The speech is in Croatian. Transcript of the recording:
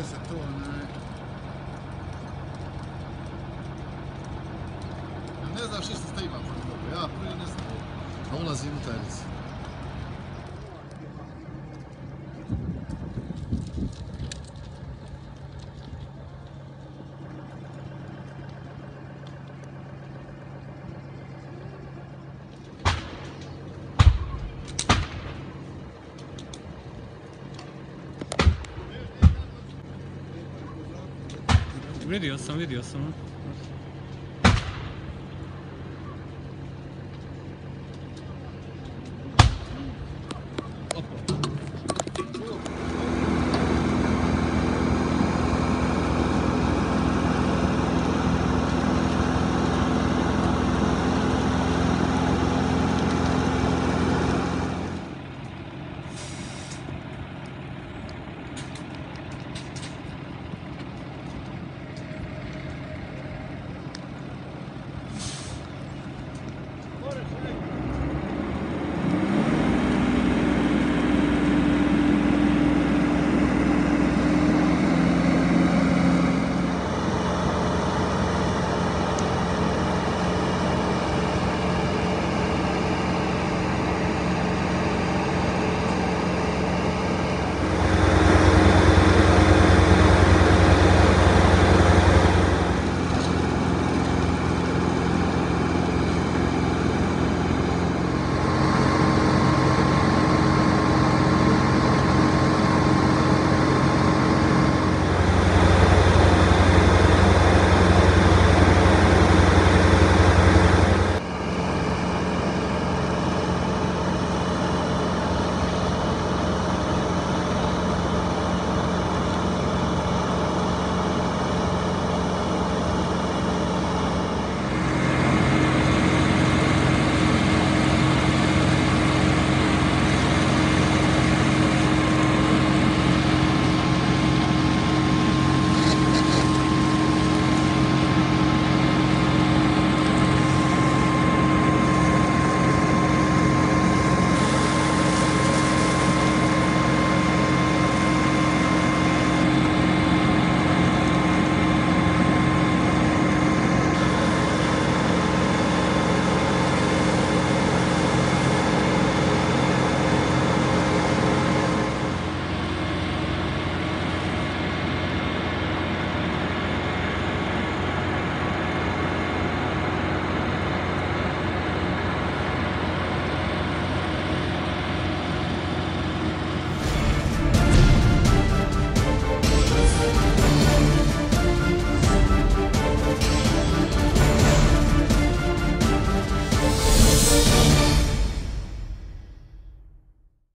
veze to, onaj... Ne znam što se s ja prvi ne znam. Ulazim u tajnicu. Sabrediyorsun, sabrediyorsun.